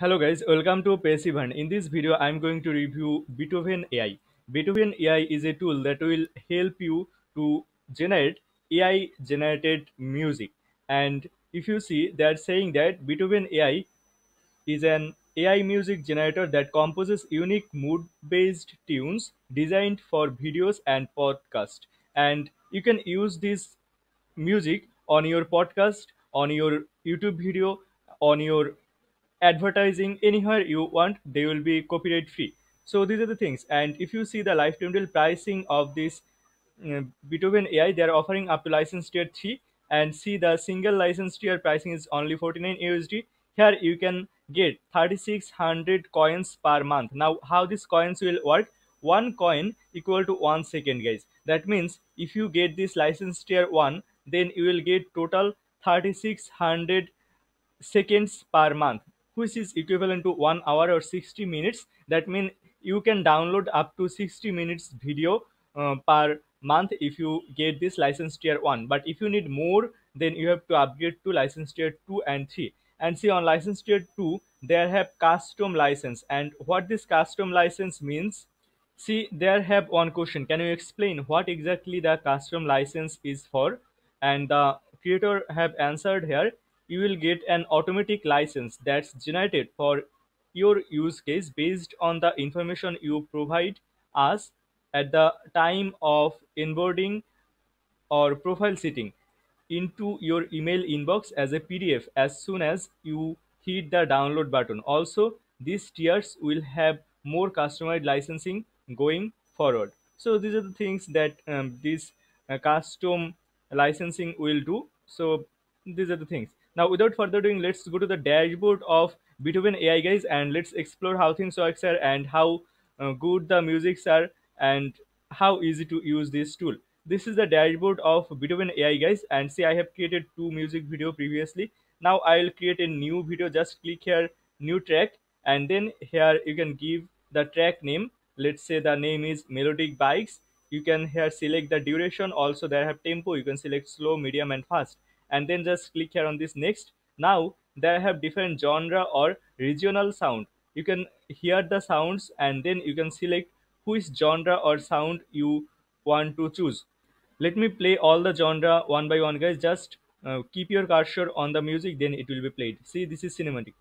Hello guys, welcome to Passivern. In this video, I'm going to review Beatoven AI. Beatoven AI is a tool that will help you to generate AI generated music. And if you see, they're saying that Beatoven AI is an AI music generator that composes unique mood-based tunes designed for videos and podcast. And you can use this music on your podcast, on your YouTube video, on your advertising anywhere you want they will be copyright free. So these are the things. And if you see the lifetime deal pricing of this uh, beatoven ai they are offering up to license tier 3 and see the single license tier pricing is only 49 usd here you can get 3600 coins per month. Now how these coins will work? One coin equal to one second guys. That means if you get this license tier 1 then you will get total 3600 seconds per month which is equivalent to 1 hour or 60 minutes that means you can download up to 60 minutes video uh, per month if you get this license tier 1 but if you need more then you have to upgrade to license tier 2 and 3 and see on license tier 2 there have custom license and what this custom license means See, there have one question. Can you explain what exactly the custom license is for? And the creator have answered here. You will get an automatic license that's generated for your use case based on the information you provide us at the time of onboarding or profile setting into your email inbox as a PDF as soon as you hit the download button. Also, these tiers will have more customized licensing going forward. So these are the things that um, this uh, custom licensing will do. So these are the things. Now, without further doing, let's go to the dashboard of Beatoven AI guys and let's explore how things work here and how uh, good the musics are and how easy to use this tool. This is the dashboard of Beatoven AI guys and see I have created two music video previously. Now I'll create a new video. Just click here new track and then here you can give the track name. Let's say the name is melodic bikes. You can here select the duration. Also there have tempo. You can select slow medium and fast and then just click here on this next. Now there have different genre or regional sound. You can hear the sounds and then you can select which genre or sound you want to choose. Let me play all the genre one by one guys. Just uh, keep your cursor on the music then it will be played. See this is cinematic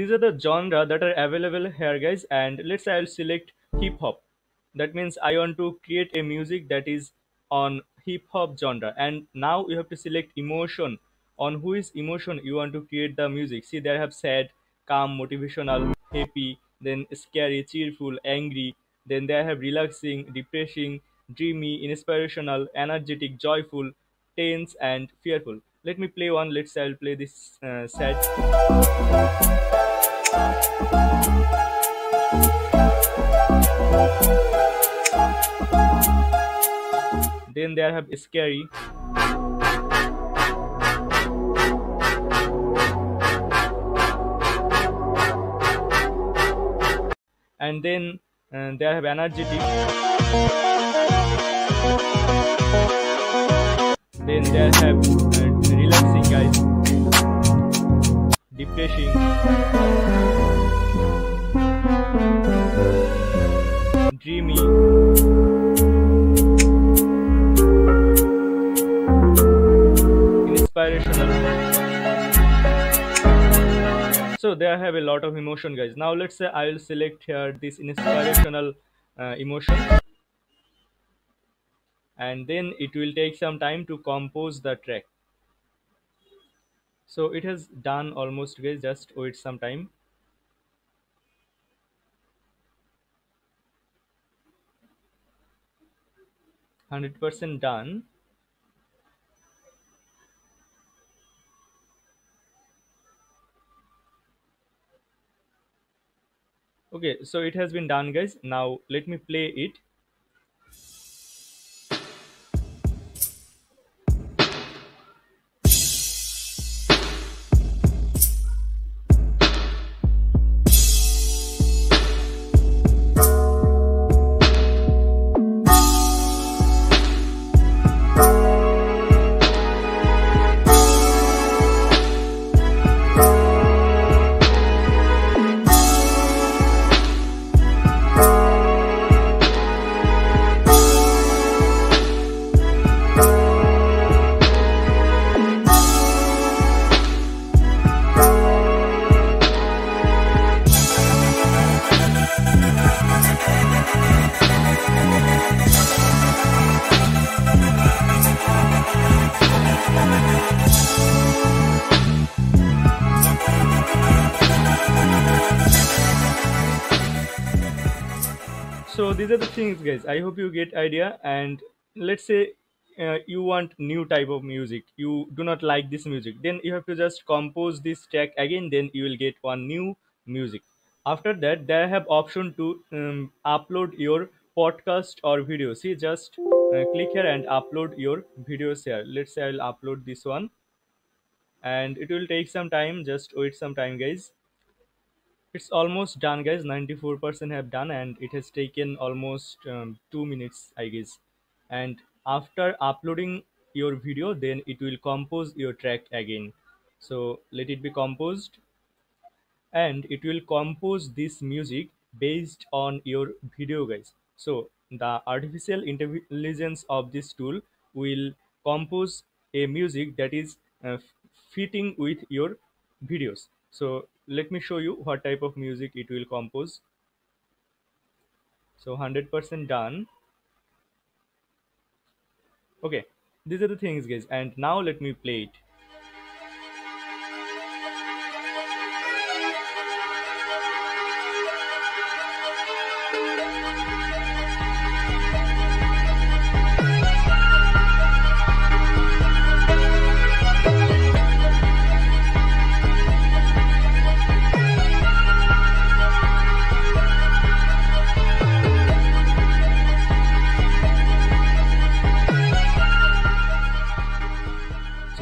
these are the genre that are available here guys and let's say i'll select hip hop that means i want to create a music that is on hip hop genre. And now you have to select emotion. On which emotion you want to create the music. See there have sad calm motivational happy then scary cheerful angry. Then they have relaxing depressing dreamy inspirational energetic joyful tense and fearful. Let me play one. Let's say i'll play this uh, sad then there have scary. And then uh, there have energetic then there have uh, relaxing guys fishing. Jimmy. Inspirational. So there I have a lot of emotion guys. Now let's say I will select here this inspirational uh, emotion and then it will take some time to compose the track so it has done almost guys just wait some time. 100% done. Okay so it has been done guys. Now let me play it these are the things guys. I hope you get idea. And let's say uh, you want new type of music. You do not like this music. Then you have to just compose this track again. Then you will get one new music. After that they have option to um, upload your podcast or video. See just uh, click here and upload your videos here. Let's say i'll upload this one. And it will take some time. Just wait some time guys it's almost done guys. 94% have done and it has taken almost um, two minutes i guess. And after uploading your video then it will compose your track again. So let it be composed. And it will compose this music based on your video guys. So the artificial intelligence of this tool will compose a music that is uh, fitting with your videos. So let me show you what type of music it will compose. So 100% done. Okay these are the things guys. And now let me play it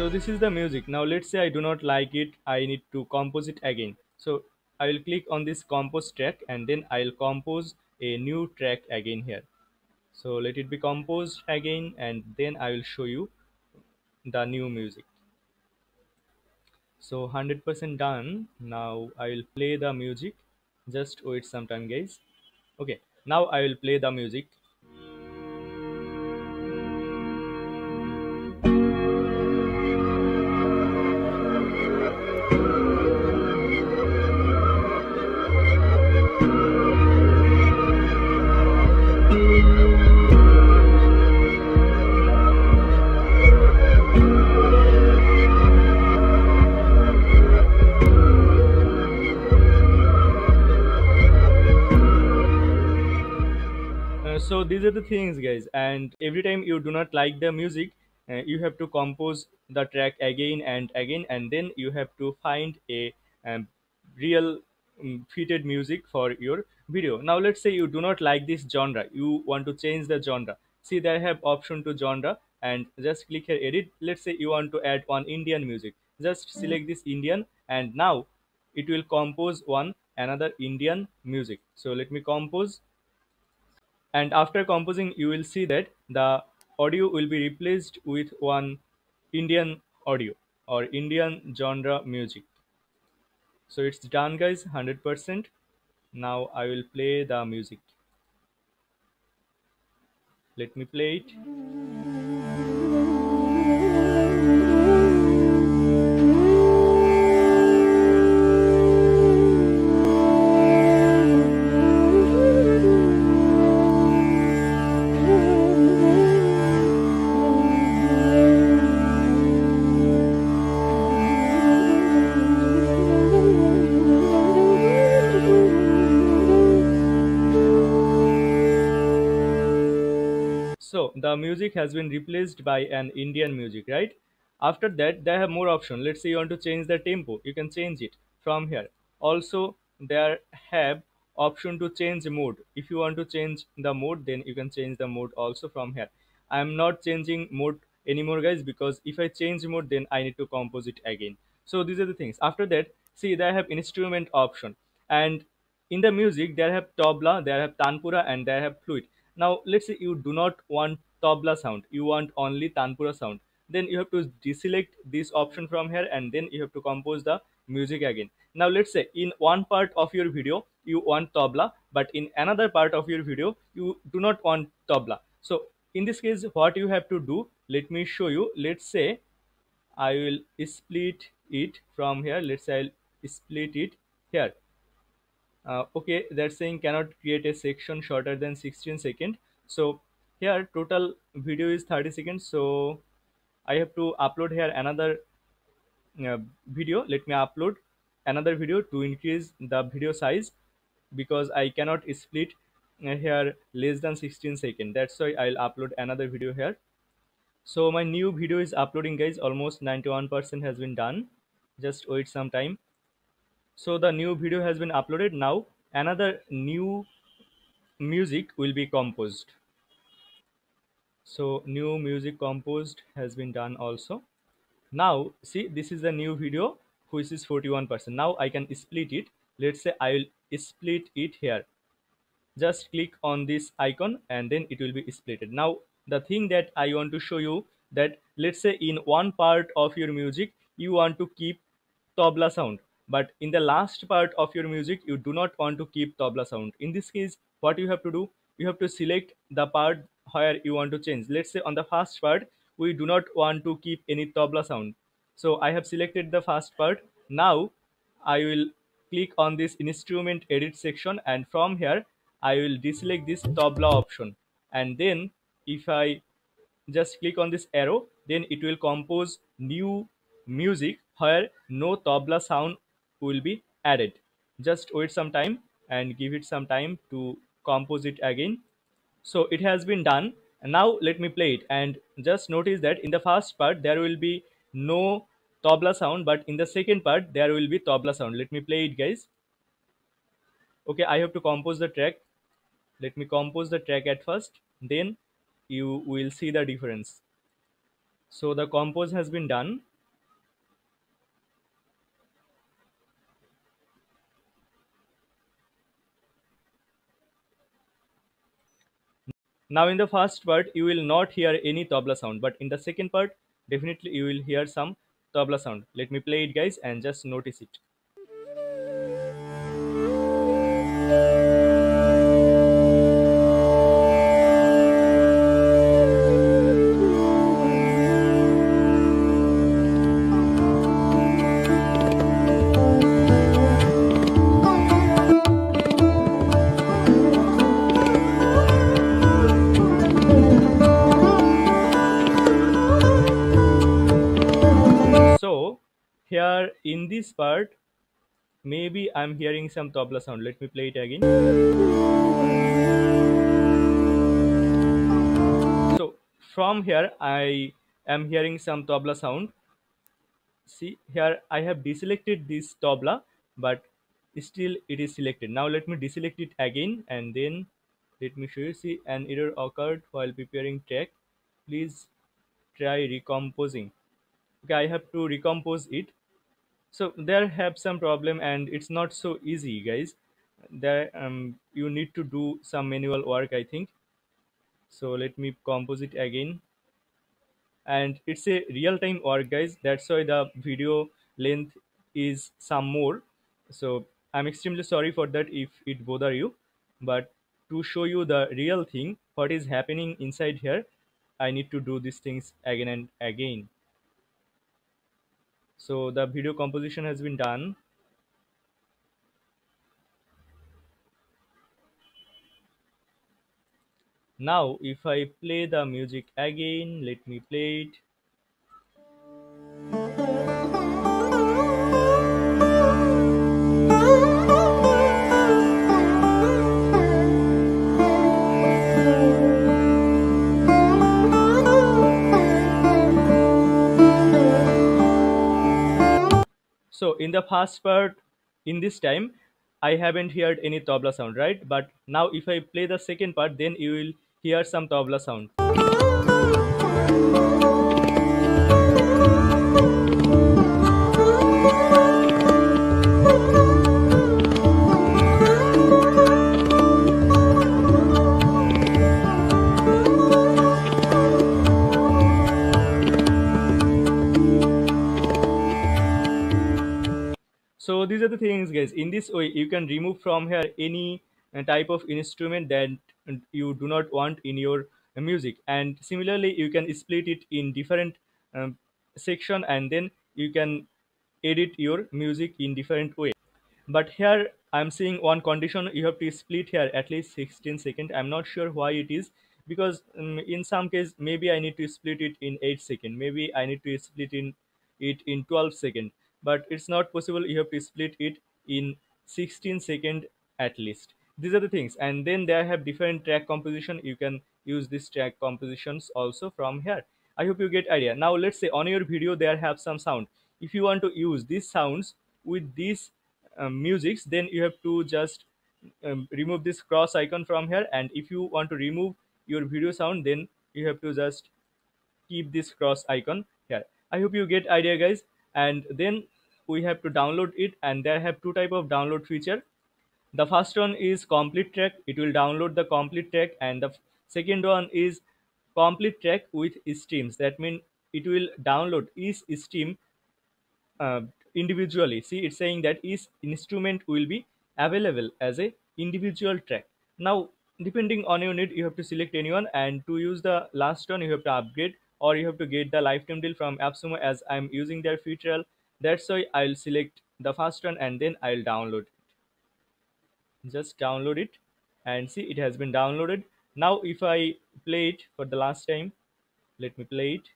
so this is the music. Now let's say i do not like it i need to compose it again. So i will click on this compose track and then i'll compose a new track again here. So let it be composed again and then i will show you the new music. So 100% done. Now i will play the music. Just wait some time guys. Okay. Now i will play the music these are the things guys. And every time you do not like the music uh, you have to compose the track again and again and then you have to find a um, real um, fitted music for your video. Now let's say you do not like this genre. You want to change the genre. See there I have option to genre and just click here edit. Let's say you want to add one indian music. Just select this indian and now it will compose one another indian music. So let me compose and after composing you will see that the audio will be replaced with one Indian audio or Indian genre music. So it's done guys 100% now I will play the music. Let me play it the music has been replaced by an indian music right? After that they have more option. Let's say you want to change the tempo you can change it from here. Also there have option to change mode. If you want to change the mode then you can change the mode also from here. I am not changing mode anymore guys because if i change mode then i need to compose it again. So these are the things. After that see they have instrument option. And in the music they have tabla they have tanpura and they have flute. Now let's say you do not want tabla sound. You want only tanpura sound. Then you have to deselect this option from here and then you have to compose the music again. Now let's say in one part of your video you want tabla but in another part of your video you do not want tabla so in this case what you have to do let me show you. Let's say i will split it from here. Let's say i'll split it here. Uh, okay they're saying cannot create a section shorter than 16 second so here total video is 30 seconds so i have to upload here another uh, video. Let me upload another video to increase the video size because i cannot split uh, here less than 16 second that's why i'll upload another video here. So my new video is uploading guys. Almost 91 percent has been done. Just wait some time. So the new video has been uploaded. Now another new music will be composed so new music composed has been done also. Now see this is the new video which is 41 percent. Now i can split it. Let's say i will split it here. Just click on this icon and then it will be splitted. Now the thing that i want to show you that let's say in one part of your music you want to keep tabla sound. But in the last part of your music you do not want to keep tabla sound. In this case what you have to do you have to select the part where you want to change. Let's say on the first part we do not want to keep any tabla sound. So i have selected the first part. Now i will click on this instrument edit section and from here i will deselect this tabla option. And then if i just click on this arrow then it will compose new music where no tabla sound will be added. Just wait some time and give it some time to compose it again. So it has been done. And now let me play it. And just notice that in the first part there will be no tabla sound. But in the second part there will be tabla sound. Let me play it guys. Okay i have to compose the track. Let me compose the track at first. Then you will see the difference. So the compose has been done now in the first part you will not hear any tabla sound but in the second part definitely you will hear some tabla sound. Let me play it guys and just notice it this part maybe i'm hearing some tabla sound. Let me play it again. So from here i am hearing some tabla sound. See here i have deselected this tabla but still it is selected. Now let me deselect it again and then let me show you. See an error occurred while preparing track. Please try recomposing. Okay i have to recompose it so there have some problem and it's not so easy guys. There um you need to do some manual work i think. So let me compose it again. And it's a real-time work guys. That's why the video length is some more. So i'm extremely sorry for that if it bother you. But to show you the real thing what is happening inside here i need to do these things again and again so the video composition has been done. Now if i play the music again let me play it so in the first part in this time i haven't heard any tabla sound right? But now if i play the second part then you will hear some tabla sound so these are the things guys. In this way you can remove from here any uh, type of instrument that you do not want in your uh, music. And similarly you can split it in different um, section and then you can edit your music in different way. But here i'm seeing one condition you have to split here at least 16 second. I'm not sure why it is because um, in some case maybe i need to split it in 8 second. Maybe i need to split in it in 12 second but it's not possible. You have to split it in 16 second at least. These are the things. And then they have different track composition. You can use this track compositions also from here. I hope you get idea. Now let's say on your video there have some sound. If you want to use these sounds with these um, musics then you have to just um, remove this cross icon from here. And if you want to remove your video sound then you have to just keep this cross icon here. I hope you get idea guys and then we have to download it and there have two type of download feature. The first one is complete track. It will download the complete track and the second one is complete track with streams. That means it will download each stream uh, individually. See it's saying that each instrument will be available as a individual track. Now depending on your need you have to select anyone and to use the last one you have to upgrade or you have to get the lifetime deal from appsumo as i'm using their free trial that's why i'll select the first one and then i'll download it. Just download it and see it has been downloaded. Now if i play it for the last time let me play it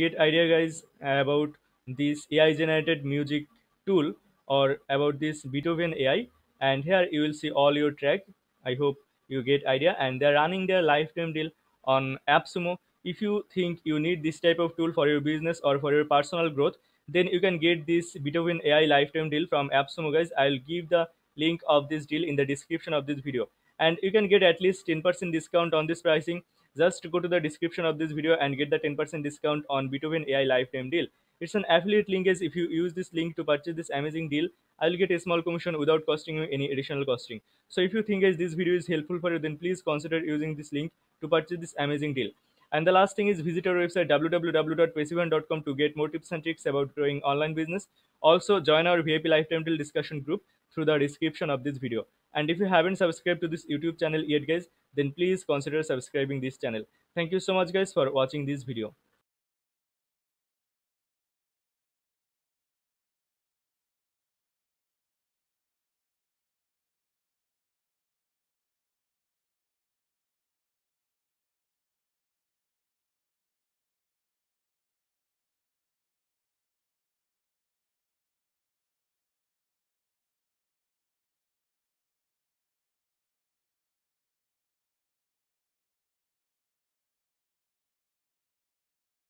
get idea guys about this ai generated music tool or about this beatoven ai and here you will see all your track. I hope you get idea. And they're running their lifetime deal on appsumo. If you think you need this type of tool for your business or for your personal growth then you can get this beatoven ai lifetime deal from appsumo guys. I'll give the link of this deal in the description of this video. And you can get at least 10% discount on this pricing just go to the description of this video and get the 10% discount on beatoven ai lifetime deal it's an affiliate link as if you use this link to purchase this amazing deal i'll get a small commission without costing you any additional costing so if you think guys this video is helpful for you then please consider using this link to purchase this amazing deal and the last thing is visit our website www.passivern.com to get more tips and tricks about growing online business. Also, join our VIP lifetime deal discussion group through the description of this video. And if you haven't subscribed to this YouTube channel yet, guys, then please consider subscribing this channel. Thank you so much, guys, for watching this video.